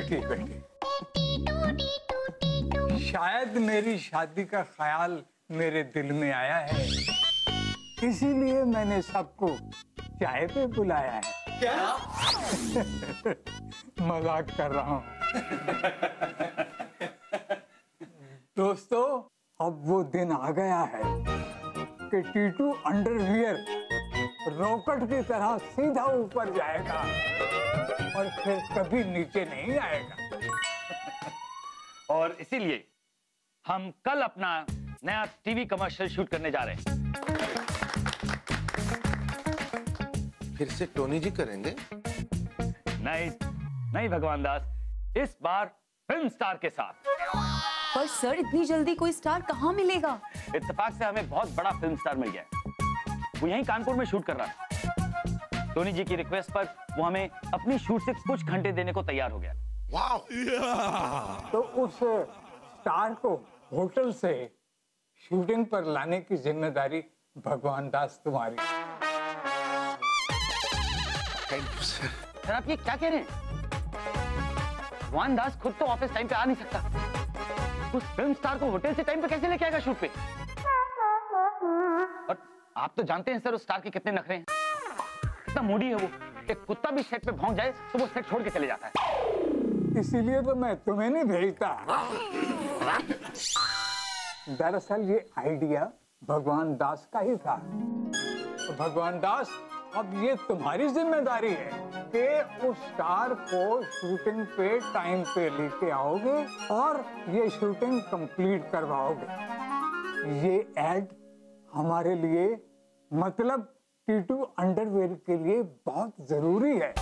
बैठिए बैठिए शायद मेरी शादी का ख्याल मेरे दिल में आया है। इसीलिए मैंने सबको चाय पे बुलाया है। क्या? मज़ाक कर रहा हूँ। दोस्तों अब वो दिन आ गया है कि टीटू अंडरवियर रॉकेट की तरह सीधा ऊपर जाएगा और फिर कभी नीचे नहीं आएगा। और इसीलिए हम कल अपना नया टीवी कमर्शियल शूट करने जा रहे हैं। फिर से टोनी जी करेंगे? नहीं नहीं भगवान दास इस बार फ़िल्म स्टार के साथ। पर सर इतनी जल्दी कोई स्टार कहाँ मिलेगा? इत्तेफाक से हमें बहुत बड़ा फ़िल्म स्टार मिल गया है। वो यहीं कानपुर में शूट कर रहा है टोनी जी की रिक्वेस्ट पर वो हमें अपनी शूट से कुछ घंटे देने को तैयार हो गया। तो उस स्टार को होटल से शूटिंग पर लाने की ज़िम्मेदारी भगवान दास तुम्हारी। सर सर आप ये क्या कह रहे हैं? भगवान दास खुद तो ऑफ़िस टाइम पे आ नहीं सकता। उस फ़िल्म स्टार को होटल से टाइम पे कैसे लेके आएगा शूट पे? आप तो जानते हैं सर, उस स्टार के कितने नखरे हैं। कितना मूडी है वो। एक कुत्ता भी सेट पे भौंक जाए तो वो सेट छोड़ के चले जाता है। इसीलिए तो मैं तुम्हें नहीं भेजता। दरअसल ये आइडिया भगवान दास का ही था। तो भगवान दास, अब ये तुम्हारी ज़िम्मेदारी है कि उस स्टार को शूटिंग पे टाइम पे लेके आओगे और ये शूटिंग कंप्लीट करवाओगे। ये एड हमारे लिए मतलब टीटू अंडरवेयर के लिए बहुत ज़रूरी है।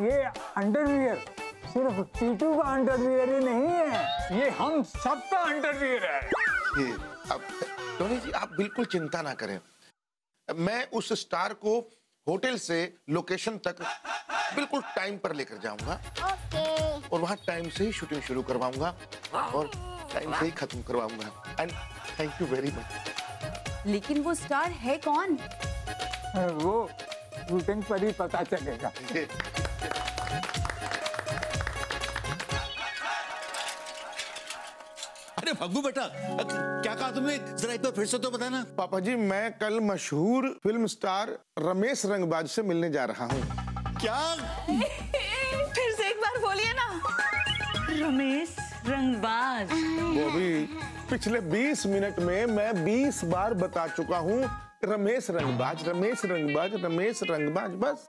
ये अंडरवियर सिर्फ़ टीटू का अंडरवियर ही नहीं है ये हम सबका अंडरवियर है। ये अब टोनी जी आप बिल्कुल चिंता ना करें। मैं उस स्टार को होटल से लोकेशन तक बिल्कुल टाइम पर लेकर जाऊँगा। और वहाँ टाइम से ही शूटिंग शुरू करवाऊँगा और टाइम से ही खत्म करवाऊँगा। And thank you very much लेकिन वो स्टार है कौन? वो शूटिंग पर ही पता चलेगा। अरे भग्गू बेटा क्या कहा तुमने? जरा एक बार फिर से तो बताना। पापा जी मैं कल मशहूर फ़िल्म स्टार रमेश रंगबाज से मिलने जा रहा हूँ। क्या? फिर से एक बार बोलिए ना। रमेश रंगबाज। वो भी पिछले 20 मिनट में मैं 20 बार बता चुका हूँ रमेश रंगबाज रमेश रंगबाज रमेश रंगबाज बस।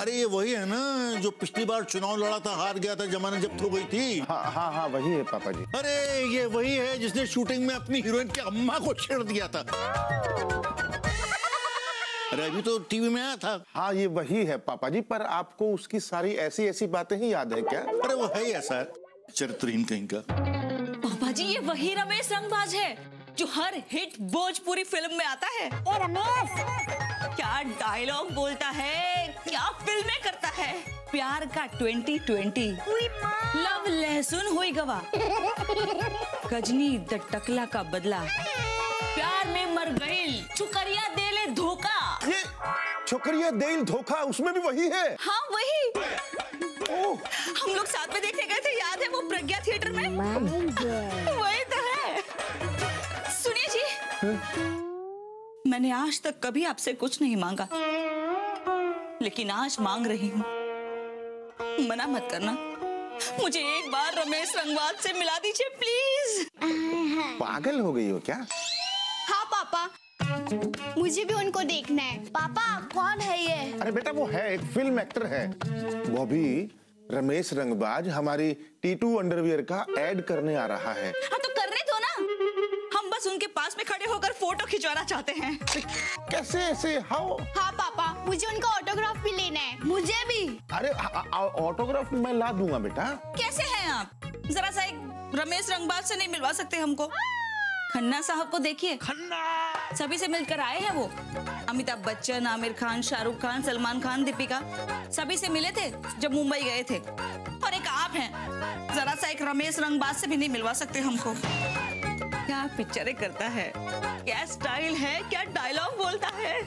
अरे ये वही है ना जो पिछली बार चुनाव लड़ा था हार गया था जमाने जब्त हो गई थी। हाँ हाँ हाँ वही है पापा जी। अरे ये वही है जिसने शूटिंग में अपनी हीरोइन की अम्मा को छेड़ दिया था। अरे अभी तो टीवी में आया था। हाँ ये वही है पापा जी पर आपको उसकी सारी ऐसी ऐसी बातें ही याद है क्या? अरे वो है ही ऐसा। चरित्रहीन कहीं का। पापा जी ये वही रमेश रंगबाज है जो हर हिट भोजपुरी फ़िल्म में आता है। ए रमेश! क्या डायलॉग बोलता है क्या फ़िल्में करता है। प्यार का 2020 हुई माँ। लव लहसुन हुई गवा गजनी द टकला का बदला। प्यार में मर गई चुकरिया दे ले धोखा। छोकरिया देल धोखा उसमें भी वही है। हाँ वही। हम लोग साथ में देखने गए थे याद है वो प्रज्ञा थिएटर में? वही तो है। सुनिए जी। मैंने आज तक कभी आपसे कुछ नहीं मांगा। लेकिन आज मांग रही हूँ। मना मत करना। मुझे एक बार रमेश रंगवाल से मिला दीजिए प्लीज़। पागल हो गई हो क्या? हाँ मुझे भी उनको देखना है। पापा कौन है ये? अरे बेटा वो है एक फ़िल्म एक्टर है। वो भी रमेश रंगबाज हमारी टीटू अंडरवियर का एड करने आ रहा है। हाँ तो करने दो ना। हम बस उनके पास में खड़े होकर फ़ोटो खिंचवाना चाहते हैं। कैसे ऐसे हाउ हाँ पापा मुझे उनका ऑटोग्राफ भी लेना है। मुझे भी। अरे ऑटोग्राफ मैं ला दूँगा बेटा। कैसे हैं आप? जरा सा एक रमेश रंगबाज से नहीं मिलवा सकते हमको। खन्ना साहब को देखिए। खन्ना! सभी से मिलकर आए हैं वो। अमिताभ बच्चन आमिर खान शाहरुख खान सलमान खान दीपिका। सभी से मिले थे जब मुंबई गए थे। और एक आप हैं। जरा सा एक रमेश रंगबाज से भी नहीं मिलवा सकते हमको। क्या पिक्चरें करता है? क्या स्टाइल है? क्या डायलॉग बोलता है?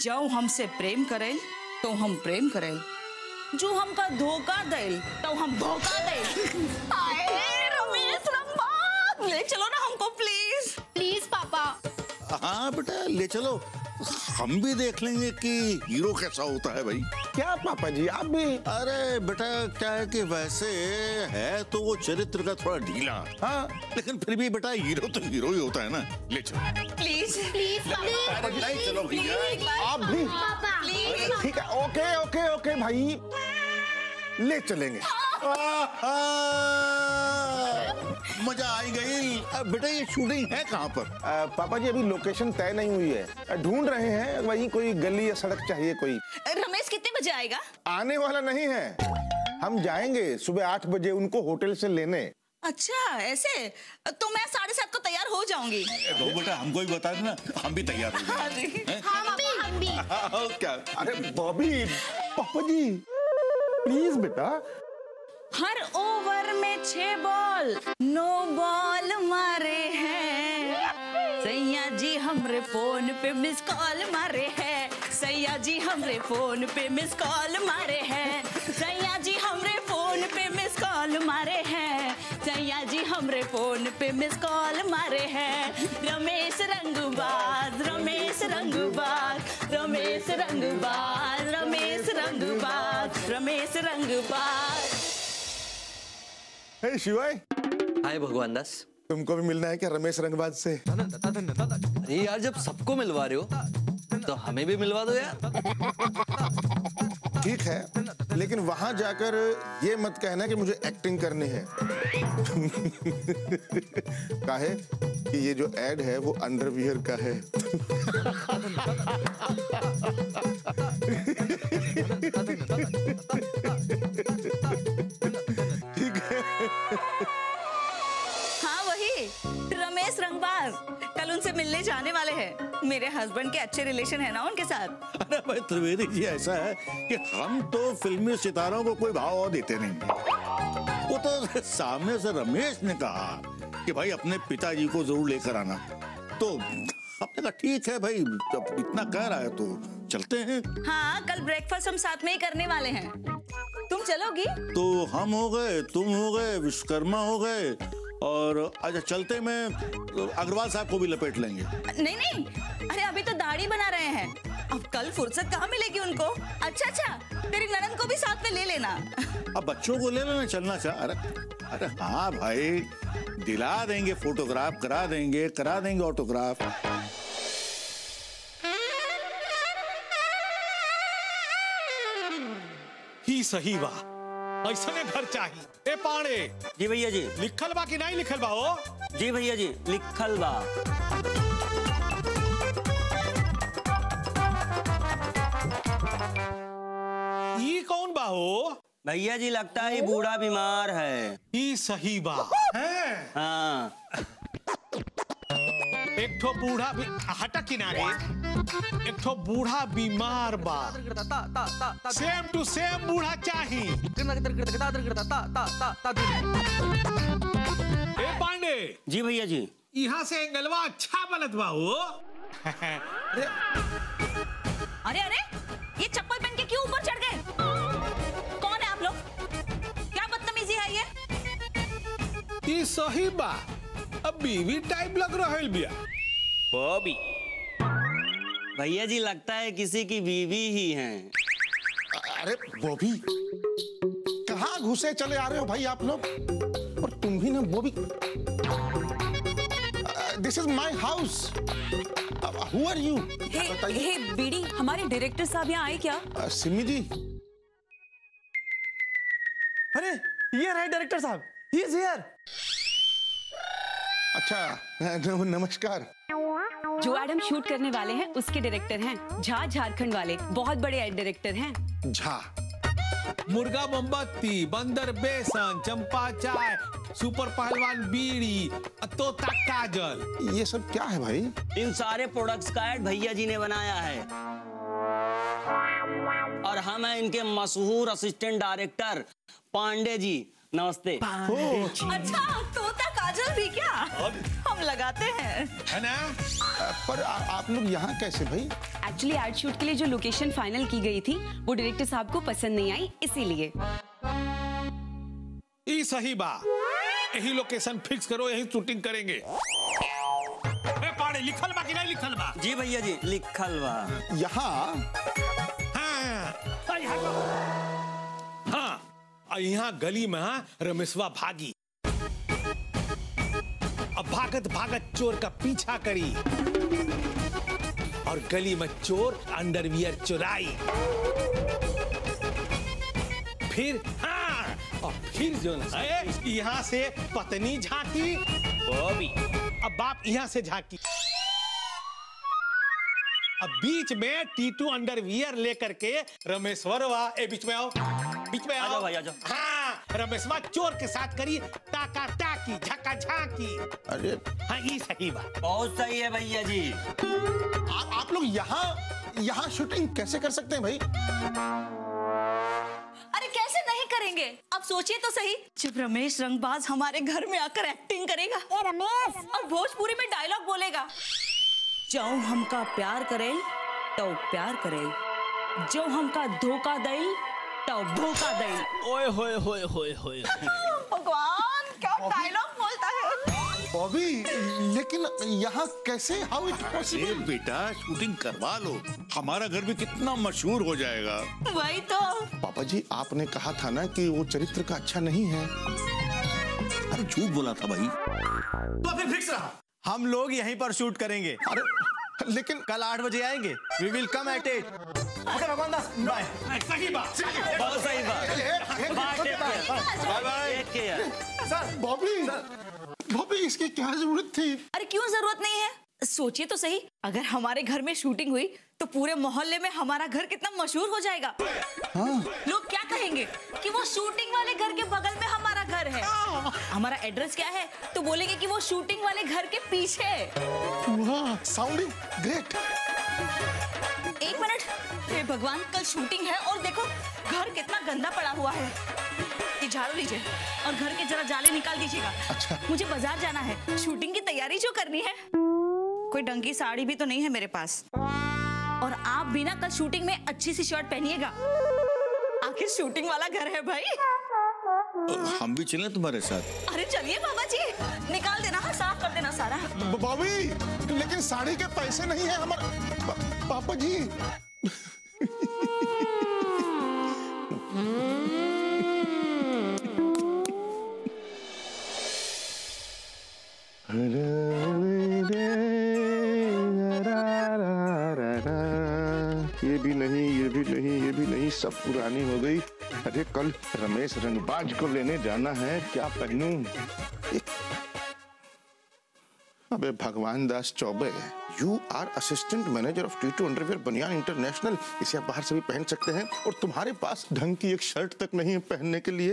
जो हमसे प्रेम करे तो हम प्रेम करेल जो हमका धोखा देल तो हम धोखा देल। आए रमेश रंबा ले चलो ना हमको प्लीज़ प्लीज़ पापा. हाँ बेटा ले चलो। हम भी देख लेंगे कि हीरो कैसा होता है भाई। क्या पापा जी आप भी? अरे बेटा क्या है कि वैसे है तो वो चरित्र का थोड़ा ढीला। हाँ। लेकिन फिर भी बेटा हीरो तो हीरो ही होता है ना। ले चलो। प्लीज़ प्लीज़ अरे नहीं चलो भैया। आप भी? ठीक है ओके ओके ओके भाई। ले चलेंगे। आहा! मज़ा आई गई। बेटा ये शूटिंग है कहाँ पर? आ, पापा जी अभी लोकेशन तय नहीं हुई है। ढूंढ रहे हैं वही कोई गली या सड़क चाहिए कोई। रमेश कितने बजे आएगा? आने वाला नहीं है। हम जाएँगे सुबह आठ बजे उनको होटल से लेने। अच्छा ऐसे? तो मैं साढ़े सात को तैयार हो जाऊँगी। दो बेटा हमको भी बता देना हम भी तैयार हो जाएँगे। हाँ? हम भी हाँ, क्या? अरे बॉबी पापा जी प्लीज़ बेटा। हर ओवर में छह बॉल, नो बॉल मारे हैं। सैया जी हमरे फ़ोन पे मिस कॉल मारे हैं। सैया जी हमरे फ़ोन पे मिस कॉल मारे हैं। सैया जी हमरे फ़ोन पे मिस कॉल मारे हैं। सैया जी हमरे फ़ोन पे मिस कॉल मारे हैं। रमेश रंगबाज रमेश रंगबाज रमेश रंगबाज रमेश रंगबाज रमेश रंगबाज। हे शिवाय। हाय भगवान दास। तुमको भी मिलना है क्या रमेश रंगबाज से? अरे यार जब सबको मिलवा रहे हो तो हमें भी मिलवा दो यार। ठीक है लेकिन वहाँ जाकर ये मत कहना कि मुझे एक्टिंग करनी है। काहे कि ये जो एड है वो अंडरवियर का है। उनसे मिलने जाने वाले हैं। मेरे हस्बैंड के अच्छे रिलेशन है ना उनके साथ? अरे भाई त्रिवेदी जी ऐसा है कि हम तो फिल्मी सितारों को कोई भाव और देते नहीं। वो तो सामने से रमेश ने कहा कि भाई अपने पिताजी को ज़रूर लेकर आना। तो हमने कहा ठीक है भाई जब इतना कह रहा है तो चलते हैं। हाँ कल ब्रेकफास्ट हम साथ में ही करने वाले हैं। तुम चलोगी? तो हम हो गए तुम हो गए विश्वकर्मा हो गए। और अच्छा चलते में अग्रवाल साहब को भी लपेट लेंगे। नहीं नहीं अरे अभी तो दाढ़ी बना रहे हैं। अब कल फुर्सत कहाँ मिलेगी उनको? अच्छा अच्छा तेरी ननद को भी साथ में ले लेना। अब बच्चों को ले लेना चलना चाह अरे अरे हाँ भाई दिला देंगे फोटोग्राफ करा देंगे करा देंगे ऑटोग्राफ। ही सही बा ऐसने घर चाहिए। ए पाणे जी भैया जी। लिखल बा कि नहीं लिखल बा हो? जी भैया जी लिखल बा ये कौन बा हो? भैया जी लगता है बूढ़ा बीमार है। ये सही बा। है हाँ। एक ठो बूढ़ा भी हटा किनारे। एक ठो बूढ़ा बीमार बा। सेम टू सेम बूढ़ा चाही। ए पांडे। जी भैया जी। यहाँ से एंगलवा अच्छा बनत बा हो। अरे अरे ये चप्पल पहन के क्यों ऊपर चढ़ गए? कौन है आप लोग? क्या बदतमीजी है ये? ई सही बा। अब बीवी टाइप लग रहल बिया। बॉबी। भैया जी लगता है किसी की बीवी ही हैं। अरे बॉबी कहाँ घुसे चले आ रहे हो भाई आप लोग? और तुम भी ना Bobby. This is my house who are you hey, hey BD हमारे डायरेक्टर साहब यहाँ आए क्या? सिमी जी। अरे ये है डायरेक्टर साहब। ही इज़ हियर अच्छा नमस्कार। जो एडम शूट करने वाले हैं उसके डायरेक्टर हैं झा झारखंड वाले बहुत बड़े डायरेक्टर हैं। झा। मुर्गा मोमबत्ती बंदर बेसन चंपा चाय सुपर पहलवान बीड़ी तोता काजल। ये सब क्या है भाई? इन सारे प्रोडक्ट्स का एड भैया जी ने बनाया है। और हम हैं इनके मशहूर असिस्टेंट डायरेक्टर पांडे जी। नमस्ते। अच्छा तोता काजल भी क्या? हम लगाते हैं। है ना? पर आ, आप लोग यहाँ कैसे भाई? एक्चुअली एड शूट के लिए जो लोकेशन फाइनल की गई थी वो डायरेक्टर साहब को पसंद नहीं आई इसीलिए। सही बा यही लोकेशन फिक्स करो यही शूटिंग करेंगे। पाड़े लिखल बा कि नहीं लिखल बा? जी भैया जी लिखल बा। यहाँ? हाँ। आ, यहाँ को- हाँ आ, यहाँ गली में हाँ रमेशवा भागी। अब भागत भागत चोर का पीछा करी। और गली में चोर अंडरवियर चुराई। फिर हाँ और फिर जो यहाँ से पत्नी झांकी। अब बाप यहाँ से झांकी। अब बीच में टीटू अंडरवियर लेकर के रमेश्वरवा ए बीच में आओ। बीच में आओ। भाई, आ जाओ। हाँ रमेशवा चोर के साथ करी टाका टाकी झका झाकी अरे। हाँ ये सही बात। बहुत सही है भैया जी। आ, आप लोग यहाँ यहाँ शूटिंग कैसे कर सकते हैं भाई? अरे कैसे नहीं करेंगे? अब सोचिए तो सही। जब रमेश रंगबाज हमारे घर में आकर एक्टिंग करेगा ए रमेश। और भोजपुरी में डायलॉग बोलेगा जो हमका प्यार करे तो प्यार करे जो हमका धोखा दे तो धोखा दे ओए होए होए होए होए। भगवान क्या डायलॉग बोलता है? बॉबी लेकिन यहाँ कैसे हाउ इट पॉसिबल बेटा शूटिंग करवा लो। हमारा घर भी कितना मशहूर हो जाएगा। वही तो। पापा जी आपने कहा था ना कि वो चरित्र का अच्छा नहीं है। अरे झूठ बोला था भाई। तो फिर फिक्स रहा। हम लोग यहीं पर शूट करेंगे। अरे लेकिन कल आठ बजे आएँगे। We will come at eight okay Bhagwan Das bye सही बात बहुत सही बात। Bye bye bye take care sir Bobby Bobby इसकी क्या ज़रूरत थी? अरे क्यों ज़रूरत नहीं है? सोचिए तो सही अगर हमारे घर में शूटिंग हुई तो पूरे मोहल्ले में हमारा घर कितना मशहूर हो जाएगा। हाँ। लोग क्या कहेंगे कि वो शूटिंग वाले घर के बगल में हमारा घर है? हमारा एड्रेस क्या है? तो बोलेंगे कि वो शूटिंग वाले घर के पीछे वाह साउंडिंग ग्रेट एक मिनट। हे भगवान कल शूटिंग है और देखो घर कितना गंदा पड़ा हुआ है। ये झाड़ू लीजिए और घर के जरा जाले निकाल दीजिएगा। अच्छा। मुझे बाज़ार जाना है। शूटिंग की तैयारी जो करनी है। कोई की साड़ी भी तो नहीं है मेरे पास। और आप भी ना कल शूटिंग में अच्छी सी शर्ट पहनिएगा। आखिर शूटिंग वाला घर है भाई। हम भी चलें तुम्हारे साथ? अरे चलिए बाबा जी निकाल देना हाँ, साफ़ कर देना सारा। बाबी लेकिन साड़ी के पैसे नहीं है हमारे पापा जी। पुरानी हो गई। अरे कल रमेश रंगबाज को लेने जाना है क्या पहनूं? अबे Bhagwan Das Chaubey you are assistant manager of Titu underwear बनियान इंटरनेशनल इसे आप बाहर से भी पहन सकते हैं और तुम्हारे पास ढंग की एक शर्ट तक नहीं है पहनने के लिए।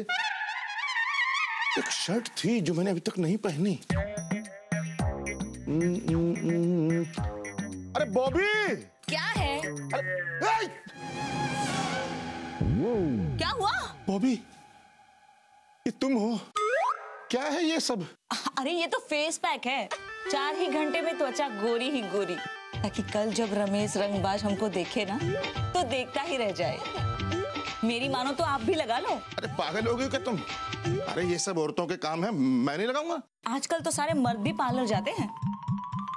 एक शर्ट थी जो मैंने अभी तक नहीं पहनी। हम्म, हम्म, हम्म। अरे बॉबी! क्या है? अरे ए! क्या हुआ? बॉबी ये तुम हो। क्या है ये सब? अरे ये तो फेस पैक है। चार ही घंटे में त्वचा गोरी ही गोरी। ताकि कल जब रमेश रंगबाज हमको देखे ना तो देखता ही रह जाए। मेरी मानो तो आप भी लगा लो। अरे पागल हो गए क्या तुम? अरे ये सब औरतों के काम है मैं नहीं लगाऊँगा। आजकल तो सारे मर्द भी पार्लर जाते हैं।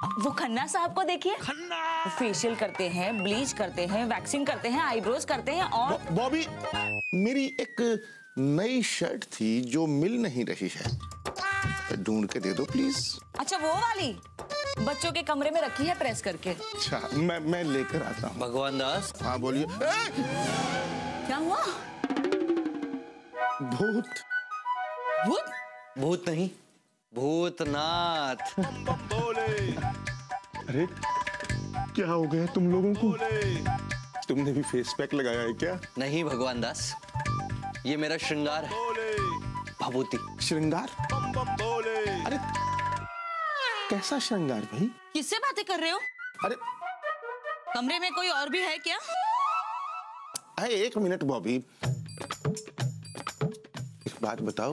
वो खन्ना साहब को देखिए। वो फेशियल करते हैं ब्लीच करते हैं वैक्सिंग करते हैं आईब्रोज करते हैं और बॉबी मेरी एक नई शर्ट थी जो मिल नहीं रही है। ढूंढ के दे दो प्लीज़ अच्छा वो वाली? बच्चों के कमरे में रखी है प्रेस करके? अच्छा मैं मैं लेकर आता हूँ। भगवान दास। हाँ बोलिए। क्या हुआ? भूत। भूत? भूत नहीं। भूतनाथ। अरे क्या हो गया तुम लोगों को? तुमने भी फेस पैक लगाया है क्या? नहीं भगवान दास ये मेरा श्रृंगार है। भभूति। श्रृंगार? अरे कैसा श्रृंगार भाई? किससे बातें कर रहे हो? अरे। कमरे में कोई और भी है क्या? अरे एक मिनट बॉबी। एक बात बताओ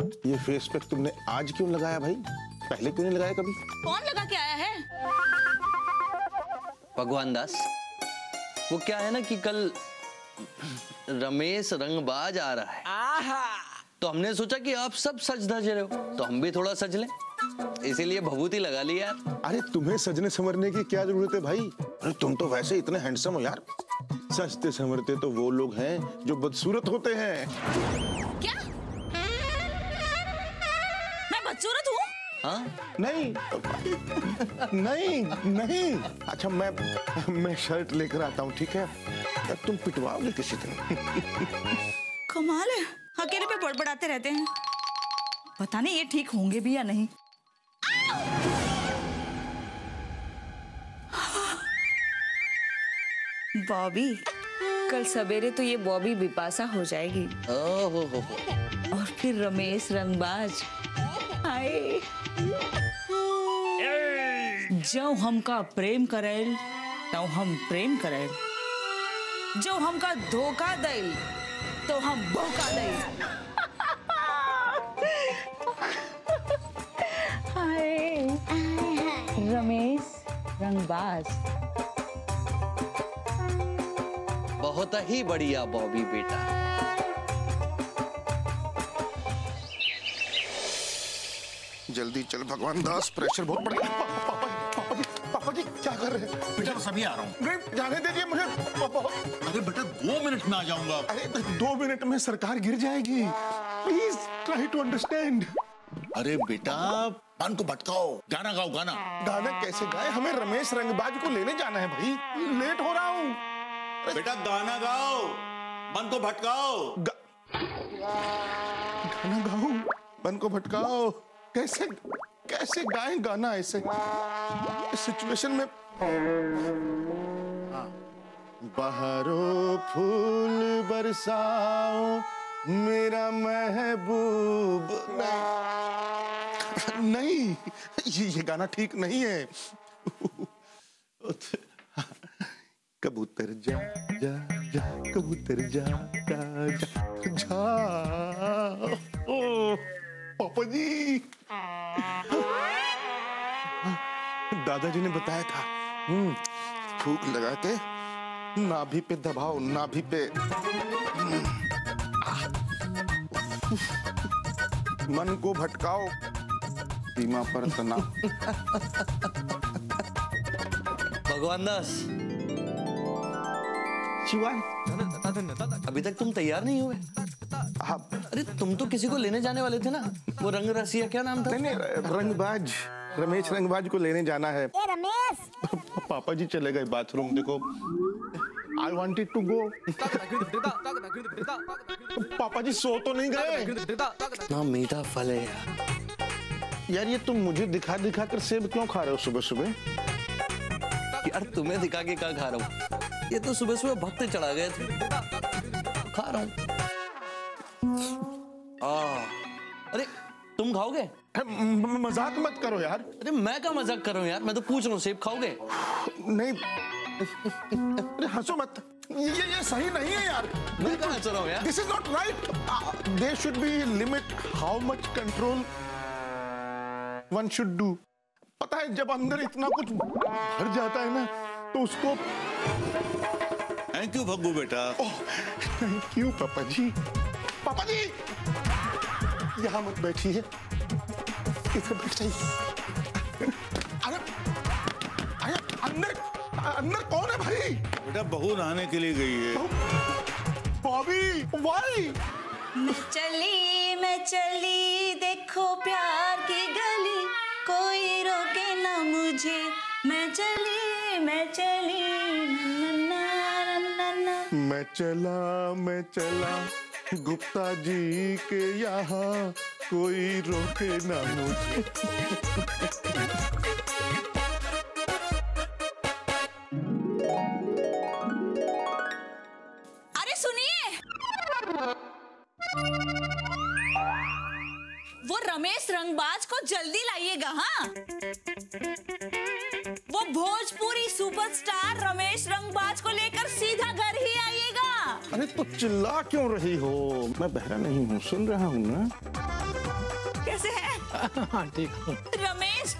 ये फेस पैक तुमने आज क्यों लगाया भाई? पहले क्यों नहीं लगाया कभी? कौन लगा के आया है? भगवान दास वो क्या है ना कि कल रमेश रंगबाज आ रहा है। आहा। तो हमने सोचा कि आप सब सज धज रहे हो तो हम भी थोड़ा सज लें। इसीलिए भभूति लगा ली यार। अरे तुम्हें सजने संवरने की क्या ज़रूरत है भाई? अरे तुम तो वैसे इतने हैंडसम हो यार। सजते संवरते तो वो लोग हैं जो बदसूरत होते हैं। क्या? हूँ? हाँ नहीं। नहीं नहीं। अच्छा मैं मैं शर्ट लेकर आता हूँ ठीक है? तुम पिटवाओगे किसी दिन? कमाल है। अकेले पे बड़बड़ाते रहते हैं। पता नहीं ये ठीक होंगे भी या नहीं। बॉबी कल सवेरे तो ये बॉबी बिपासा हो जाएगी। ओहो हो हो। और फिर रमेश रंगबाज। आए जो हमका प्रेम करेल तो हम प्रेम करेल। जो हमका धोखा देल तो हम धोखा देल। हाय। रमेश रंगबाज। बहुत ही बढ़िया बॉबी बेटा। जल्दी चल भगवान दास प्रेशर बहुत बढ़ गया पापा जी पापा जी पापा जी क्या कर रहे हैं? बेटा बस अभी आ रहा हूँ। जाने दीजिए मुझे। पापा अरे बेटा दो मिनट में आ जाऊँगा। अरे दो मिनट में सरकार गिर जाएगी। प्लीज़ ट्राई टू अंडरस्टैंड अरे बेटा मन को भटकाओ। गाना गाओ गाना। गाना कैसे गाए? हमें रमेश रंगबाज को लेने जाना है भाई। लेट हो रहा हूँ। बेटा गाना गाओ। मन को भटकाओ। गा... गाना गाओ मन को भटकाओ। कैसे कैसे गाएँ गाना ऐसे? इस सिचुएशन में बहारो फूल बरसाओ मेरा महबूब नहीं ये, ये गाना ठीक नहीं है। कबूतर जा जा जा कबूतर जा जा जा जा। ओ पापा जी। दादाजी ने बताया था। हम्म, फूक लगा के नाभि पे दबाओ नाभि पे। मन को भटकाओ। सीमा पर तनाव भगवान दास। शिवाय। अभी तक तुम तैयार नहीं हुए। आप अरे तुम तो किसी को लेने जाने वाले थे ना? वो रंग रसिया क्या नाम था? नहीं नहीं रंगबाज रमेश रंगबाज को लेने जाना है। ए रमेश! पापा जी चले गए बाथरूम देखो। आई वांटेड टू गो पापा जी सो तो नहीं गए। इतना मीठा फल है यार। यार ये तुम मुझे दिखा दिखा कर सेब क्यों खा रहे हो सुबह सुबह? यार तुम्हें दिखा के क्या खा रहा हूँ? ये तो सुबह सुबह भक्त चढ़ा गए थे। खा रहा हूँ। आ, अरे तुम खाओगे? मज़ाक मत करो यार। अरे मैं क्या मज़ाक कर रहा हूँ यार? मैं तो पूछ रहा हूँ सेब खाओगे? नहीं। अरे हंसो मत। ये ये सही नहीं है यार। मैं कहाँ हंस रहा हूँ यार? This is not right there should be limit how much control one should do पता है जब अंदर इतना कुछ भर जाता है ना तो उसको थैंक यू भग्गू बेटा। थैंक यू पापा जी। पापा जी! यहाँ मत बैठिए। इधर बैठ जाइए। अरे अरे अंदर अंदर कौन है भाई? बेटा बहू नहाने के लिए गई है। Bobby why? मैं चली मैं चली देखो प्यार की गली। कोई रोके ना मुझे। मैं चली मैं चली ना, ना, ना, ना। मैं चला मैं चला। गुप्ता जी के यहाँ कोई रोके ना मुझे। अरे सुनिए। वो रमेश रंगबाज को जल्दी लाइएगा हाँ? वो भोजपुरी सुपरस्टार रमेश रंगबाज को लेकर आइएगा अरे तो चिल्ला क्यों रही हो? मैं बहरा नहीं हूँ सुन रहा हूँ ना। कैसे है? हाँ ठीक हूँ। रमेश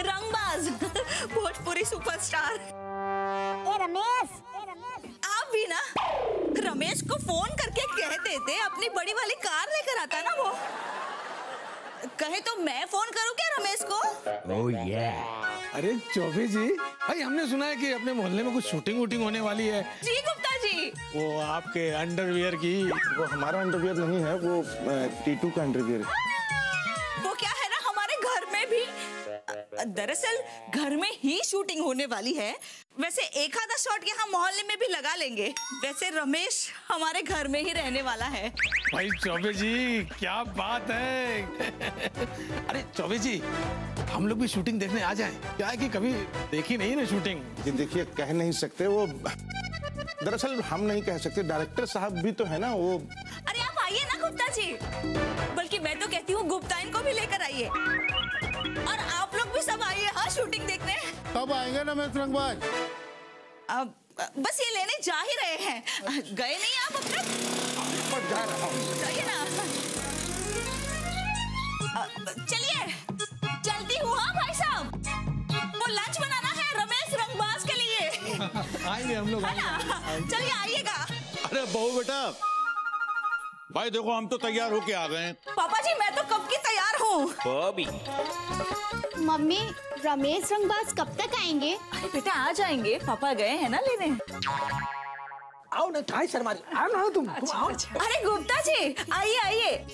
रंगबाज भोजपुरी सुपरस्टार। ए रमेश! आप भी ना रमेश को फ़ोन करके कह देते अपनी बड़ी वाली कार लेकर आता ना वो। कहे तो मैं फ़ोन करूँ क्या रमेश को? अरे चौबे जी भाई हमने सुना है कि अपने मोहल्ले में कुछ शूटिंग वूटिंग होने वाली है। जी गुप्ता जी। वो आपके अंडरवियर की वो हमारा अंडरवियर नहीं है वो टीटू का अंडरवियर है। वो क्या है ना हमारे घर में भी दरअसल घर में ही शूटिंग होने वाली है। वैसे एक आधा शॉट यहाँ मोहल्ले में भी लगा लेंगे। वैसे रमेश हमारे घर में ही रहने वाला है। भाई चौबे जी क्या बात है? अरे चौबे जी हम लोग भी शूटिंग देखने आ जाएँ। क्या है कि कभी देखी नहीं ना शूटिंग जी देखिए कह नहीं सकते वो दरअसल हम नहीं कह सकते डायरेक्टर साहब भी तो है ना वो अरे आप आइए ना गुप्ता जी। बल्कि मैं तो कहती हूँ गुप्ता इनको भी लेकर आइए। और आप लोग भी सब आइए हाँ शूटिंग देखने। कब आएँगे ना मैं रंगबाज। अब बस ये लेने जा ही रहे हैं। गए नहीं आप अब तक? जा रहा हूँ। जाइए ना। चलिए। चलती हूँ हाँ भाई साहब? वो लंच बनाना है रमेश रंगबाज के लिए। आएँगे हम लोग है ना? चलिए आइएगा। अरे बहू बेटा भाई देखो हम तो तैयार होके आ गए हैं। पापा जी मैं तो कब की तैयार हूँ? मम्मी रमेश रंगबाज कब तक आएँगे? अरे बेटा आ जाएँगे। पापा गए हैं ना लेने। आओ ना काय शर्मा रही आओ ना तुम तुम आओ। अरे गुप्ता जी आइए आइए।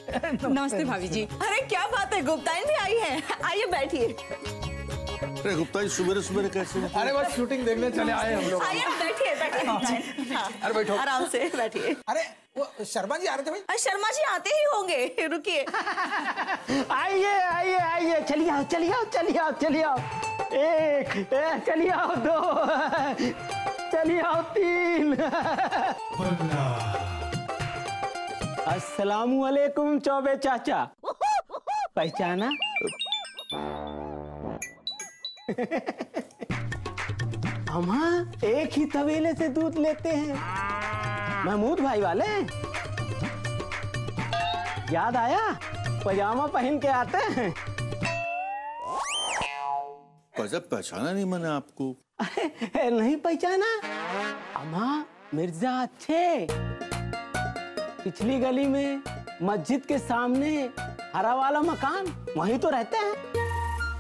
नमस्ते भाभी जी। अरे क्या बात है गुप्ताइन भी आई है। आइए बैठिए। अरे गुप्ता जी सुबह सुबह कैसे अरे बस शूटिंग देखने चले आए हम लोग। आइए बैठिए बैठिए। गुप्ताइन। हाँ, अरे बैठो। आराम से बैठिए। अरे वो शर्मा जी आ रहे थे भाई? अरे शर्मा जी आते ही होंगे। रुकिए। आइए आइए आइए। चलिए आओ चलिए आओ चलिए आओ चलिए आओ। एक चलिए आओ दो। आओ तीन अस्सलाम वालेकुम चौबे चाचा। पहचाना? हम हाँ एक ही तवेले से दूध लेते हैं। महमूद भाई वाले। याद आया? पजामा पहन के आते हैं। पहचाना नहीं मैंने आपको। अरे नहीं पहचाना? अम्मा मिर्ज़ा अच्छे। पिछली गली में मस्जिद के सामने हरा वाला मकान वहीं तो रहते हैं।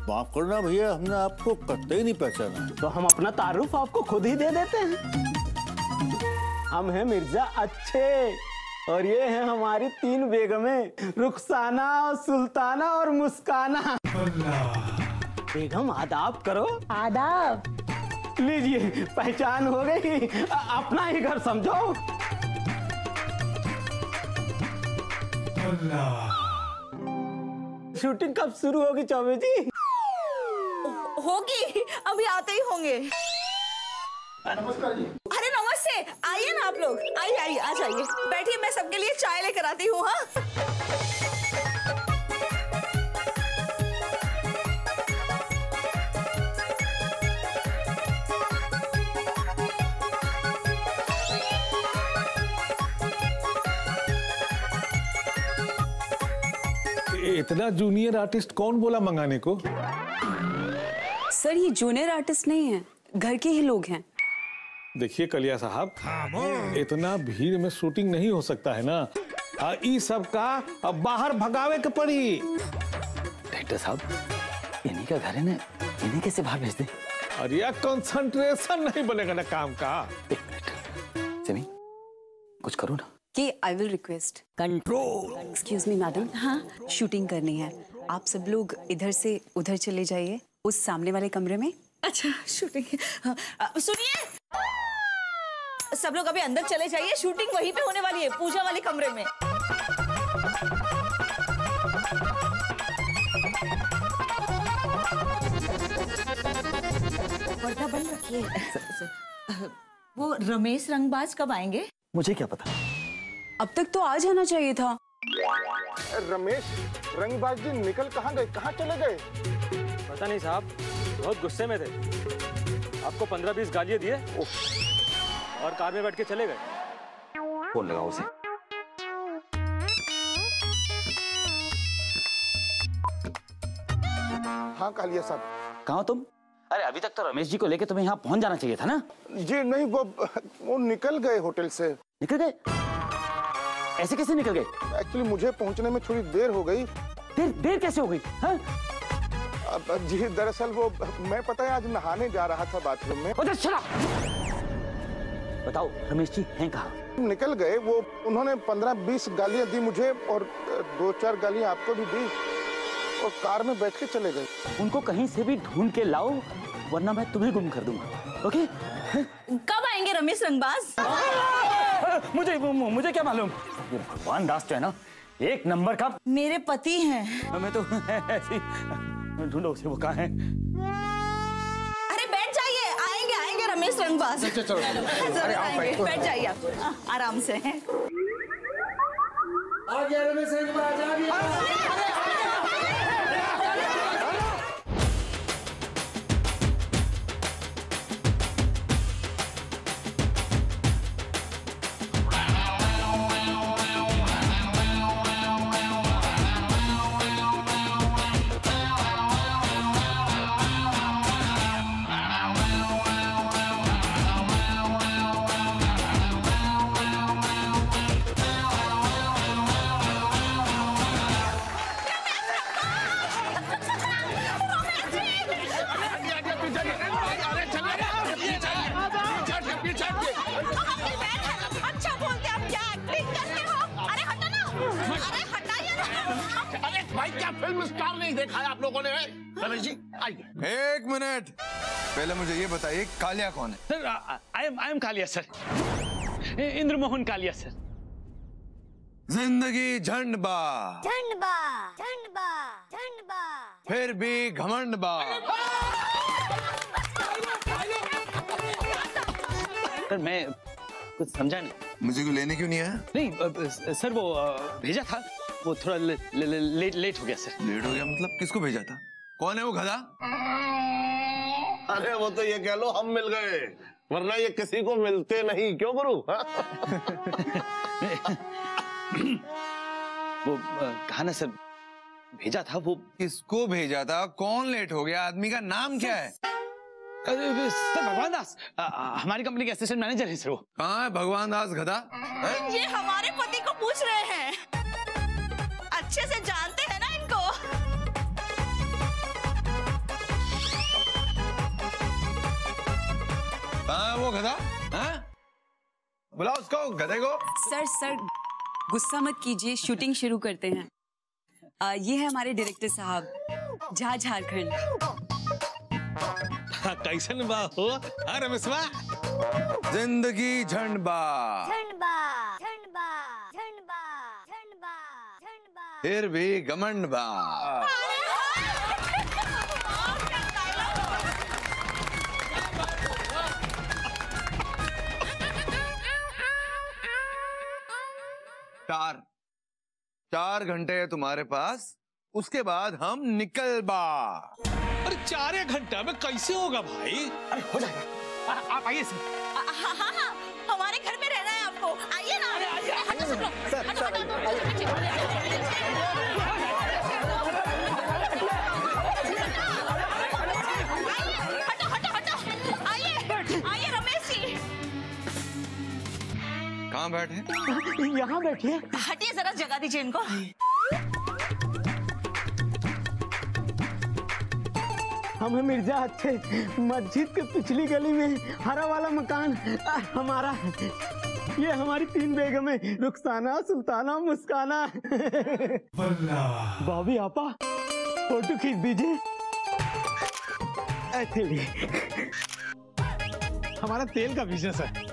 माफ़ करना भैया हमने आपको कतई ही नहीं पहचाना। तो हम अपना तारुफ आपको खुद ही दे देते हैं। हम हैं मिर्ज़ा अच्छे और ये हैं हमारी तीन बेगमें रुखसाना और सुल्ताना और मुस्काना। बेगम आदाब करो। आदाब। लीजिए पहचान हो गई। अपना ही घर समझो। शूटिंग कब शुरू होगी चौबे जी? होगी अभी आते ही होंगे। नमस्कार जी। अरे नमस्ते आइए ना आप लोग। आइए आइए आ जाइए। बैठिए मैं सबके लिए चाय लेकर आती हूँ हाँ? इतना जूनियर आर्टिस्ट कौन बोला मंगाने को? सर ये जूनियर आर्टिस्ट नहीं है घर के ही लोग हैं। देखिए कलिया साहब इतना भीड़ में शूटिंग नहीं हो सकता है ना? आ, ई सब का अब बाहर भगावे के पड़ी। डायरेक्टर साहब इन्हीं का घर है ना? इन्हीं कैसे बाहर भेज दे? अरे कंसंट्रेशन नहीं बनेगा ना काम का। एक मिनट। सिमी कुछ करो ना। कि I will request control excuse me madam हाँ. शूटिंग करनी है. आप सब लोग इधर से उधर चले जाइए उस सामने वाले कमरे में। अच्छा शूटिंग हाँ, सुनिए। सब लोग अभी अंदर चले जाइए शूटिंग वहीं पे होने वाली है पूजा वाले कमरे में। पर्दा बंद रखिए। वो रमेश रंगबाज कब आएँगे? मुझे क्या पता? अब तक तो आ जाना चाहिए था। रमेश रंगबाज जी निकल कहाँ गए? कहाँ चले गए? पता नहीं साहब बहुत गुस्से में थे। आपको पंद्रह बीस गालियाँ दिए और कार में बैठ के चले गए। फ़ोन लगाओ उसे। हाँ कालिया साहब। कहा हो तुम? अरे अभी तक तो रमेश जी को लेके तुम्हें यहाँ पहुँच जाना चाहिए था ना? जी नहीं वो वो निकल गए होटल से। निकल गए? ऐसे कैसे निकल गए? एक्चुअली मुझे पहुँचने में थोड़ी देर हो गई। देर देर कैसे हो गई? हाँ? अब जी दरअसल वो मैं पता है आज नहाने जा रहा था बाथरूम में। उधर चला! बताओ रमेश जी हैं कहाँ? निकल गए वो उन्होंने पंद्रह बीस गालियाँ दी मुझे और दो चार गालियाँ आपको भी दी और कार में बैठ के चले गए। उनको कहीं से भी ढूंढ के लाओ वरना मैं तुम्हें गुम कर दूँगा। ओके? कब आएँगे रमेश रंगबाज? मुझे मुझे क्या मालूम? ये भगवान दास जो है ना एक नंबर का मेरे पति हैं। मैं तो ऐसी ढूंढो उसे वो कहाँ है? अरे बैठ जाइए। आएँगे आएँगे रमेश रंगबाज। चलो, चलो, चलो। अरे, आप आएँगे, बैठ जाइए आप। हाँ, आराम से। आ गया रमेश रंगबाज आ गया। पहले मुझे ये बताइए कालिया कौन है? Sir I am I am Kaliya sir. Indra Mohan Kaliya sir. ज़िंदगी झंड बा झंडबा झंडबा झंडबा। फिर भी घमंड बा सर मैं कुछ समझा नहीं। मुझे को लेने क्यों नहीं आया? नहीं सर वो भेजा था। वो थोड़ा ले, ले, ले, लेट लेट हो गया सर। लेट हो गया मतलब किसको भेजा था? कौन है वो गधा? अरे वो तो ये कह लो हम मिल गए वरना ये किसी को मिलते नहीं क्यों गुरु? वो कहा ना सर भेजा था वो? किसको भेजा था? कौन लेट हो गया? आदमी का नाम क्या है? अरे, सर भगवान दास हमारी कंपनी के असिस्टेंट मैनेजर है सर वो। कहाँ है भगवान दास गधा? ये हमारे पति को पूछ रहे हैं। अच्छे से जानते हैं है वो गधा? हाँ? बुलाओ उसको गधे को। सर सर गुस्सा मत कीजिए शूटिंग शुरू करते हैं। आ, ये है हमारे डायरेक्टर साहब झा झारखंड। कैसन बा हो? हाँ रमेश ज़िंदगी झंड बा झंडबा झंडबा झंडबा झंडबा झंडबा। फिर भी घमंड बा। चार। चार घंटे है तुम्हारे पास उसके बाद हम निकल बा। अरे चार घंटा में कैसे होगा भाई? अरे हो जाएगा। आप आइए सर। हाँ हाँ हाँ हमारे घर में रहना है आपको। आइए ना। अरे आइए। हटो कहाँ बैठे यहाँ बैठिए हटिए जरा जगा दीजिए इनको। हम हैं मिर्ज़ा अच्छे। मस्जिद के पिछली गली में हरा वाला मकान हमारा है। ये हमारी तीन बेगमें रुखसाना सुल्ताना मुस्काना। बॉबी आपा फ़ोटो खींच दीजिए। ऐसे भी हमारा तेल का बिज़नेस है।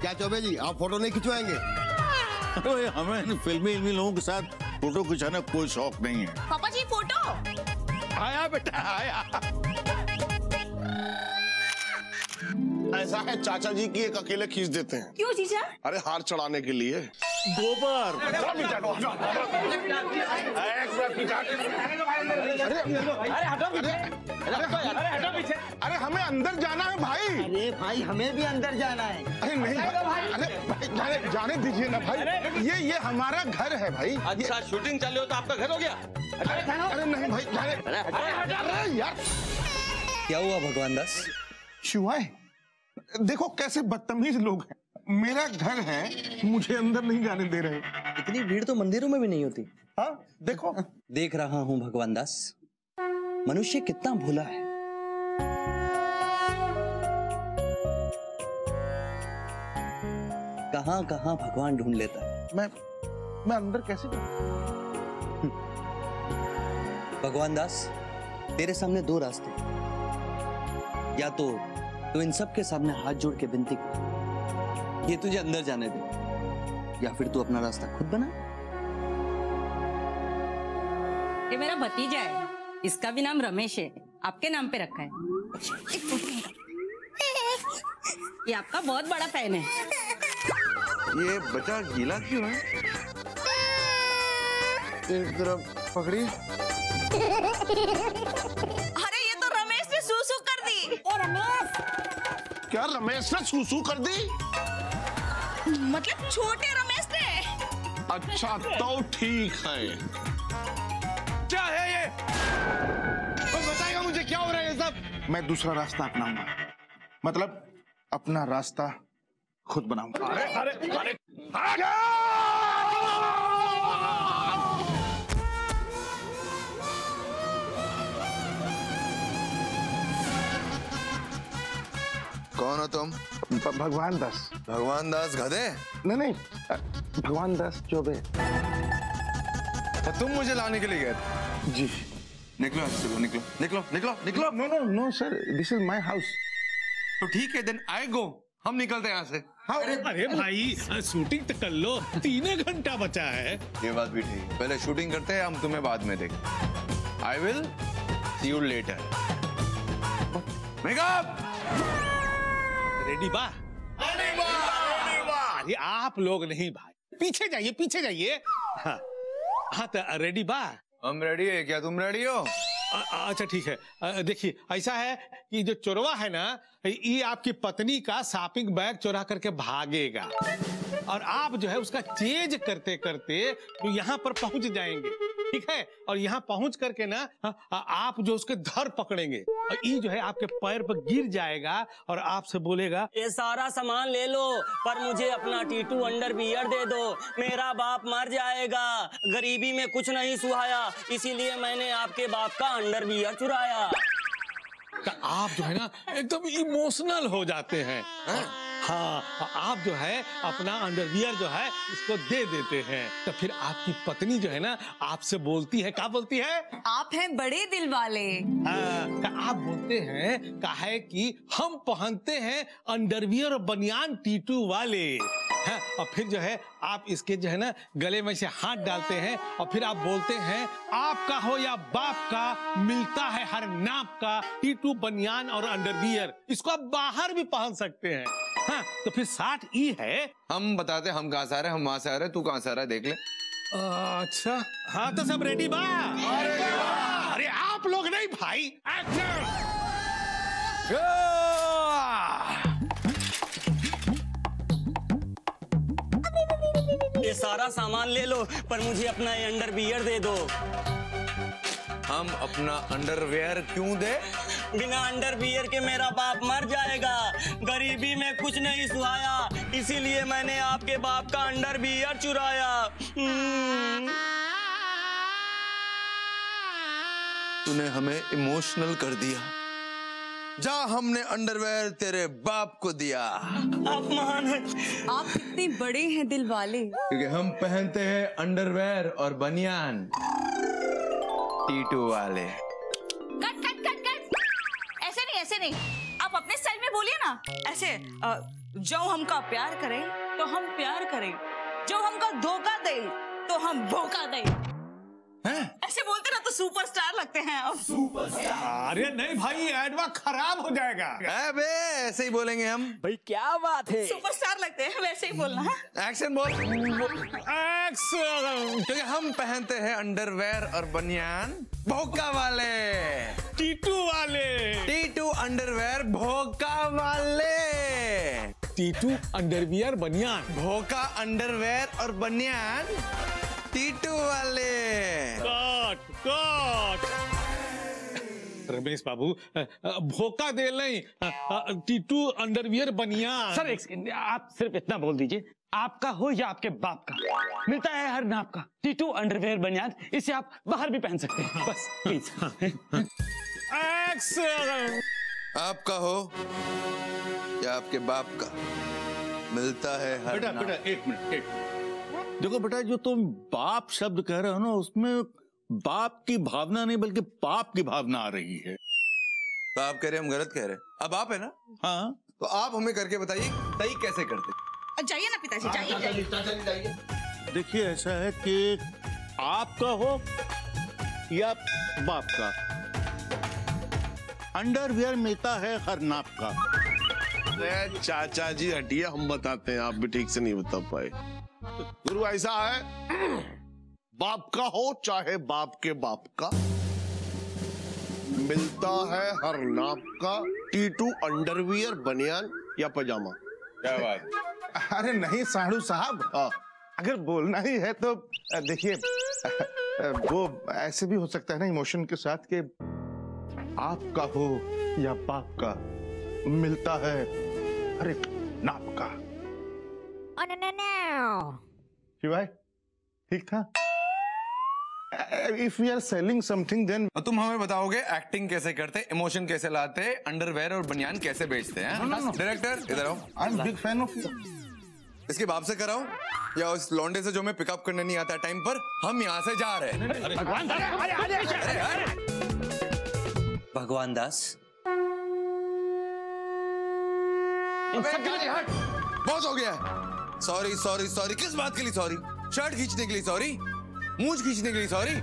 क्या चौबे जी? आप फ़ोटो नहीं खिंचवाएँगे? अरे हमें फिल्मी इल्मी लोगों के साथ फ़ोटो खिंचाना का कोई शौक नहीं है। पापा जी फ़ोटो आया बेटा आया। ऐसा है चाचा जी की एक अकेले खींच देते हैं। क्यों जीजा? अरे हार चढ़ाने के लिए। गोबर। अरे अरे हमें अंदर जाना है भाई। अरे भाई हमें भी अंदर जाना है। अरे नहीं अरे जाने जाने दीजिए ना भाई। ये ये हमारा घर है भाई। अच्छा शूटिंग चल रही हो तो आपका घर हो गया। अरे नहीं भाई जाने। अरे यार। क्या हुआ भगवान दास? शिवाय देखो कैसे बदतमीज लोग हैं। मेरा घर है मुझे अंदर नहीं जाने दे रहे। इतनी भीड़ तो मंदिरों में भी नहीं होती। हाँ देखो। देख रहा हूँ भगवान दास। मनुष्य कितना भूला है। कहाँ कहाँ भगवान ढूंढ लेता है? मैं मैं अंदर कैसे जाऊँ? भगवान दास तेरे सामने दो रास्ते या तो तू इन सब के सामने हाथ जोड़ के विनती कर ये तुझे अंदर जाने दे। या फिर तू अपना रास्ता खुद बना। ये मेरा भतीजा है। इसका भी नाम रमेश है। आपके नाम पे रखा है। ये आपका बहुत बड़ा फ़ैन है। ये बच्चा गीला क्यों है? एक तरफ़ पकड़ी। अरे ये तो रमेश ने सूसू कर दी। रमेश! क्या रमेश ने सूसू कर दी। मतलब छोटे रमेश ने अच्छा तो ठीक है। क्या है ये? कोई बताएगा मुझे क्या हो रहा है ये सब? मैं दूसरा रास्ता अपनाऊँगा। मतलब अपना रास्ता खुद बनाऊँगा। अरे अरे अरे कौन हो तुम? भगवान दास। भगवान दास गधे? नहीं नहीं भगवान दास चौबे तो तुम मुझे लाने के लिए गए थे? जी। निकलो यहाँ से चलो निकलो। निकलो निकलो निकलो। No no no sir this is my house तो ठीक है देन आई गो हम निकलते हैं यहाँ से। अरे भाई शूटिंग तो कर लो। तीन घंटा बचा है। ये बात भी ठीक है। पहले शूटिंग करते हैं हम तुम्हें बाद में देखें। I will see you later makeup ready बा। अरे आप लोग नहीं भाई। पीछे जाइए पीछे जाइए। हाँ हाँ तो रेडी बा। हम रेडी है क्या? तुम रेडी हो? अच्छा ठीक है। देखिए ऐसा है कि जो चोरवा है ना ये आपकी पत्नी का शॉपिंग बैग चोरा करके भागेगा। और आप जो है उसका चेज करते करते जो यहाँ पर पहुँच जाएँगे। ठीक है? और यहाँ पहुँच करके ना आप जो उसके धर पकड़ेंगे, और ये जो है आपके पैर पर गिर जाएगा और आपसे बोलेगा, ये सारा सामान ले लो, पर मुझे अपना टीटू अंडर बियर दे दो। मेरा बाप मर जाएगा। गरीबी में कुछ नहीं सुहाया, इसीलिए मैंने आपके बाप का अंडर बियर चुराया। आप जो है ना एकदम इमोशनल हो जाते हैं हाँ? आप जो है अपना अंडरवियर जो है इसको दे देते हैं। तो फिर आपकी पत्नी जो है ना आपसे बोलती है क्या बोलती है? आप हैं बड़े दिल वाले। हाँ, तो आप बोलते हैं का है कि हम पहनते हैं अंडरवियर बनियान टीटू वाले। और फिर जो है आप इसके जो है ना गले में से हाथ डालते हैं और फिर आप बोलते हैं आपका हो या बाप का मिलता है हर नाप का टीटू बनियान और अंडरवियर। इसको आप बाहर भी पहन सकते हैं। हाँ, तो फिर साठ ई है। हम बताते हम कहाँ से आ रहे हम वहाँ से आ रहे तू कहाँ से आ रहा है देख ले। अच्छा हाँ तो सब रेडी बा। अरे आप लोग नहीं भाई। एक्शन ये सारा सामान ले लो पर मुझे अपना ये अंडर बियर दे दो। हम अपना अंडरवेयर क्यों दे? बिना अंडर बियर के मेरा बाप मर जाएगा। गरीबी में कुछ नहीं सुहाया इसीलिए मैंने आपके बाप का अंडर बियर चुराया। हम्म। तूने हमें इमोशनल कर दिया। जा हमने अंडरवेयर तेरे बाप को दिया। आप महान हैं। आप कितने बड़े हैं दिल वाले। क्योंकि हम पहनते हैं अंडरवेयर और बनियान। टीटू वाले। Cut cut cut cut. ऐसे नहीं ऐसे नहीं। आप अपने स्टाइल में बोलिए ना। ऐसे जो हमका प्यार करे तो हम प्यार करें। जो हमका धोखा दे तो हम धोखा दे। ऐसे बोलते ना तो सुपरस्टार लगते हैं आप अरे नहीं भाई एडवा खराब हो जाएगा। अबे ऐसे ही बोलेंगे हम। भाई क्या बात है? सुपरस्टार लगते हैं वैसे ही बोलना है? एक्शन बोल। एक्शन क्योंकि हम पहनते हैं अंडरवेयर और बनियान। भोका वाले। टीटू वाले। टीटू अंडरवेयर भोका वाले। टीटू अंडरवियर बनियान। भोका अंडरवेयर और बनियान। टीटू वाले। Cut cut. रमेश बाबू भोका दे नहीं। टीटू अंडरवियर बनियान सर एक सेकंड, आप सिर्फ़ इतना बोल दीजिए आपका हो या आपके बाप का? मिलता है हर नाप का। टीटू अंडरवियर बनियान इसे आप बाहर भी पहन सकते हैं। बस प्लीज़ आपका हो या आपके बाप का मिलता है हर बेटा बेटा एक मिनट एक मिनट। देखो बेटा जो तुम बाप शब्द कह रहे हो ना उसमें बाप की भावना नहीं बल्कि पाप की भावना आ रही है। तो आप कह रहे हम गलत कह रहे हैं। अब आप है ना? हाँ। तो आप हमें करके बताइए तय कैसे करते? जाइए ना पिताजी जाइए देखिए ऐसा है कि आपका हो या बाप का। अंडरवियर मिलता है हर नाप का। चाचा जी हटिए हम बताते हैं आप भी ठीक से नहीं बता पाए। गुरु ऐसा है? बाप का हो चाहे बाप के बाप का। मिलता है हर नाप का। टीटू अंडरवियर बनियान या पजामा। क्या बात अरे नहीं साड़ू साहब। अगर बोलना ही है तो देखिए वो ऐसे भी हो सकता है ना इमोशन के साथ कि आपका हो या बाप का। मिलता है अरे नाप का शिवाय ठीक था? If we are selling something then और तुम हमें बताओगे एक्टिंग कैसे करते इमोशन कैसे लाते अंडरवेयर और बनियान कैसे बेचते हैं. डायरेक्टर इधर आओ। I am big fan of इसके बाप से कराओ या उस लॉन्डे से जो मैं पिकअप करने नहीं आता टाइम पर हम यहाँ से जा रहे हैं। भगवान दास बहुत हो गया। सॉरी सॉरी सॉरी किस बात के लिए सॉरी शर्ट खींचने के लिए सॉरी मूंछ खींचने के लिए सॉरी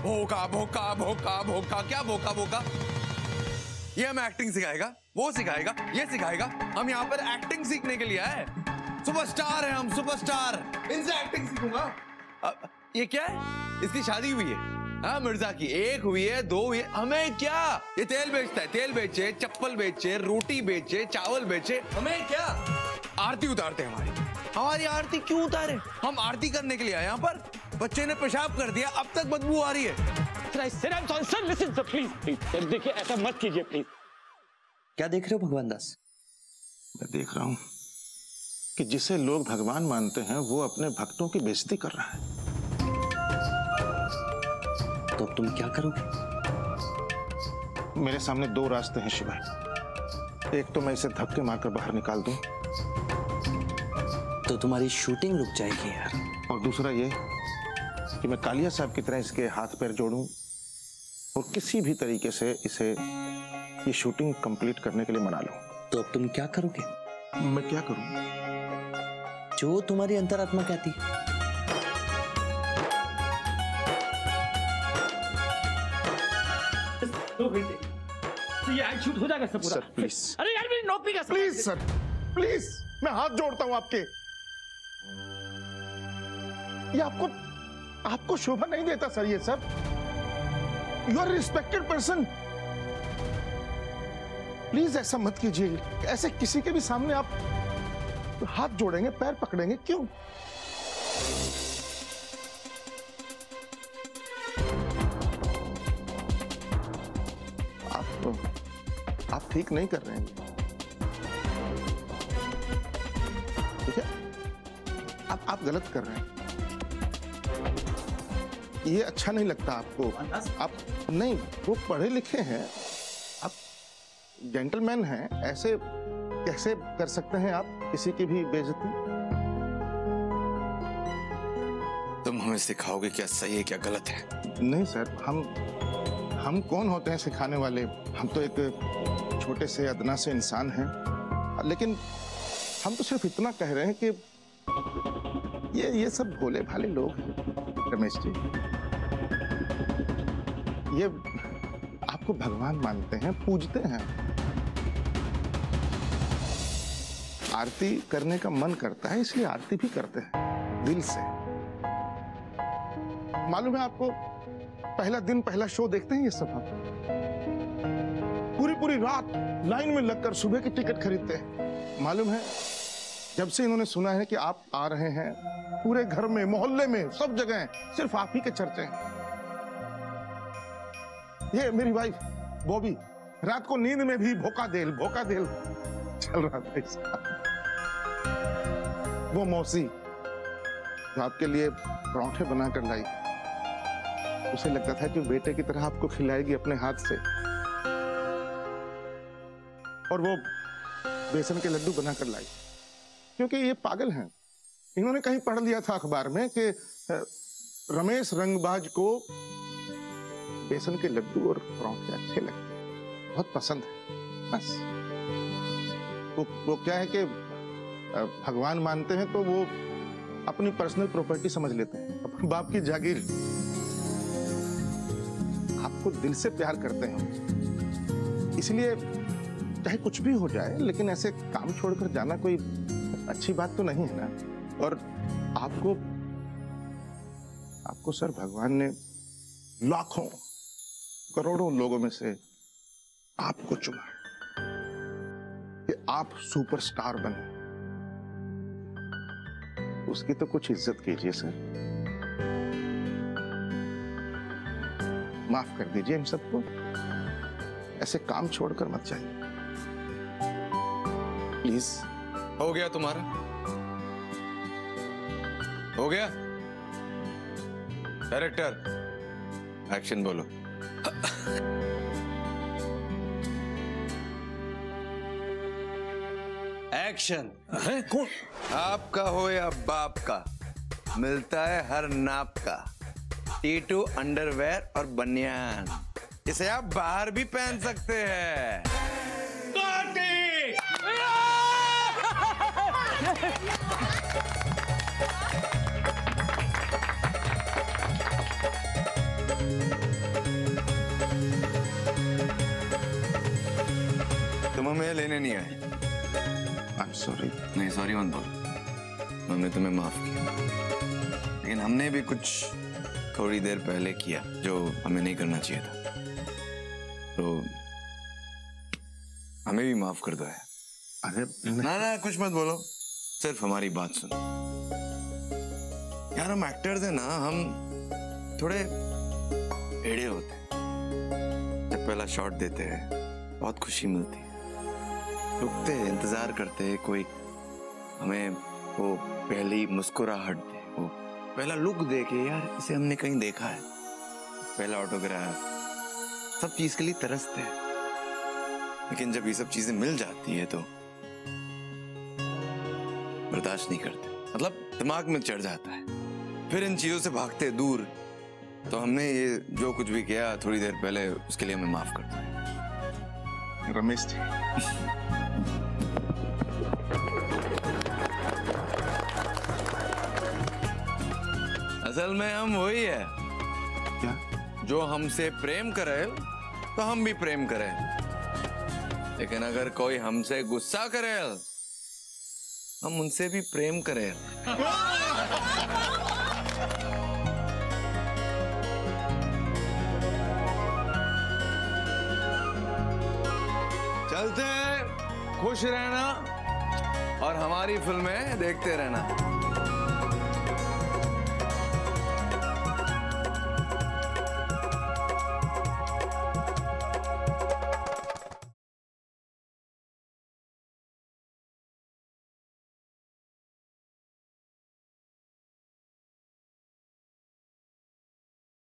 भोका भोका भोका भोका। क्या भोका भोका? ये हमें एक्टिंग सिखाएगा वो सिखाएगा ये सिखाएगा। हम यहाँ पर एक्टिंग सीखने के लिए आए। सुपरस्टार है हम सुपरस्टार इनसे एक्टिंग सीखूँगा। अ, ये क्या है? इसकी शादी हुई है। हाँ मिर्ज़ा की। एक हुई है दो हुई है। हमें क्या? ये तेल बेचता है तेल बेचे चप्पल बेचे रोटी बेचे चावल बेचे। हमें क्या? आरती उतारते हैं हमारी। हमारी आरती क्यों उतारे? हम आरती करने के लिए आए यहाँ पर। बच्चे ने पेशाब कर दिया अब तक बदबू आ रही है। देखिए ऐसा मत कीजिए प्लीज़ क्या देख रहे हो भगवान दास? मैं देख रहा हूँ कि जिसे लोग भगवान मानते हैं वो अपने भक्तों की बेइज्जती कर रहा है। तो तुम क्या करोगे? मेरे सामने दो रास्ते हैं शिवा एक तो मैं इसे धक्के मारकर बाहर निकाल दूँ तो तुम्हारी शूटिंग रुक जाएगी यार। और दूसरा ये कि मैं कालिया साहब की तरह इसके हाथ पैर जोड़ूं और किसी भी तरीके से इसे ये शूटिंग कंप्लीट करने के लिए मना लूँ। तो अब तुम क्या करोगे? मैं क्या करूँ? जो तुम्हारी अंतरात्मा कहती है। दो घंटे तो ये आज शूट हो जाएगा सब पूरा। सर प्लीज़ अरे यार मेरी नौकरी का प्लीज़ सर प्लीज़, मैं हाथ जोड़ता हूँ आपके। ये आपको आपको शोभा नहीं देता, सर, ये सब you are respected person please ऐसा मत कीजिए। ऐसे किसी के भी सामने आप हाथ जोड़ेंगे, पैर पकड़ेंगे, क्यों? आप आप ठीक नहीं कर रहे हैं। आप आप गलत कर रहे हैं। ये अच्छा नहीं लगता आपको। आप नहीं वो पढ़े लिखे हैं। आप जेंटलमैन हैं ऐसे कैसे कर सकते हैं आप किसी की भी बेइज्जती? तुम हमें सिखाओगे क्या सही है क्या गलत है? नहीं सर हम हम कौन होते हैं सिखाने वाले? हम तो एक छोटे से अदना से इंसान हैं। लेकिन हम तो सिर्फ़ इतना कह रहे हैं कि ये ये सब भोले भाले लोग रमेश जी। ये आपको भगवान मानते हैं, पूजते हैं। आरती करने का मन करता है, इसलिए आरती भी करते हैं, दिल से। मालूम है आपको, पहला दिन, पहला शो देखते हैं ये सब हम। पूरी पूरी रात लाइन में लगकर सुबह की टिकट खरीदते हैं। मालूम है जब से इन्होंने सुना है कि आप आ रहे हैं, पूरे घर में, मोहल्ले में, सब जगह सिर्फ़ आप ही के चर्चे हैं। ये मेरी वाइफ बॉबी रात को नींद में भी भोका देल भोका देल चल रहा था इसका। वो मौसी आपके लिए पराठे बनाकर लाई, उसे लगता था कि बेटे की तरह आपको खिलाएगी अपने हाथ से। और वो बेसन के लड्डू बनाकर लाई। क्योंकि ये पागल हैं। इन्होंने कहीं पढ़ लिया था अखबार में कि रमेश रंगबाज को बेसन के लड्डू और पराठे अच्छे लगते हैं। बहुत पसंद है। बस। वो वो क्या है कि भगवान मानते हैं तो वो अपनी पर्सनल प्रॉपर्टी समझ लेते हैं। अपने बाप की जागीर। आपको दिल से प्यार करते हैं। इसलिए, चाहे कुछ भी हो जाए, लेकिन ऐसे काम छोड़कर जाना कोई अच्छी बात तो नहीं है ना? और आपको आपको सर भगवान ने लाखों, करोड़ों लोगों में से आपको चुना है। कि आप सुपरस्टार बने। उसकी तो कुछ इज़्ज़त कीजिए, सर। माफ़ कर दीजिए इन सबको। ऐसे काम छोड़कर मत जाइए। प्लीज़। हो गया तुम्हारा? हो गया? डायरेक्टर एक्शन बोलो। एक्शन कौन? आपका हो या बाप का मिलता है हर नाप का। टीटू अंडरवेयर और बनियान। इसे आप बाहर भी पहन सकते हैं। तुम हमें लेने नहीं आए। आई एम सॉरी नहीं सॉरी मत बोलो। हमने तुम्हें माफ़ किया। लेकिन हमने भी कुछ थोड़ी देर पहले किया जो हमें नहीं करना चाहिए था। तो हमें भी माफ़ कर दो है अरे ना ना कुछ मत बोलो। सिर्फ़ हमारी बात सुनो। यार, हम एक्टर्स हैं ना, हम थोड़े एड़े होते हैं। जब पहला शॉट देते हैं, बहुत खुशी मिलती है। रुकते हैं, इंतज़ार करते हैं, कोई हमें वो पहली मुस्कुराहट दे, वो पहला लुक दे के, यार, इसे हमने कहीं देखा है। पहला ऑटोग्राफ सब चीज़ के लिए तरसते हैं। लेकिन जब ये सब चीज़ें मिल जाती है तो बर्दाश्त नहीं करते। मतलब दिमाग में चढ़ जाता है। फिर इन चीज़ों से भागते दूर तो हमने ये जो कुछ भी किया थोड़ी देर पहले उसके लिए हमें माफ़ कर दो रमेश जी। असल में हम वही है। क्या? जो हमसे प्रेम करे तो हम भी प्रेम करें। लेकिन अगर कोई हमसे गुस्सा करे हम उनसे भी प्रेम करें। चलते खुश रहना और हमारी फ़िल्में देखते रहना।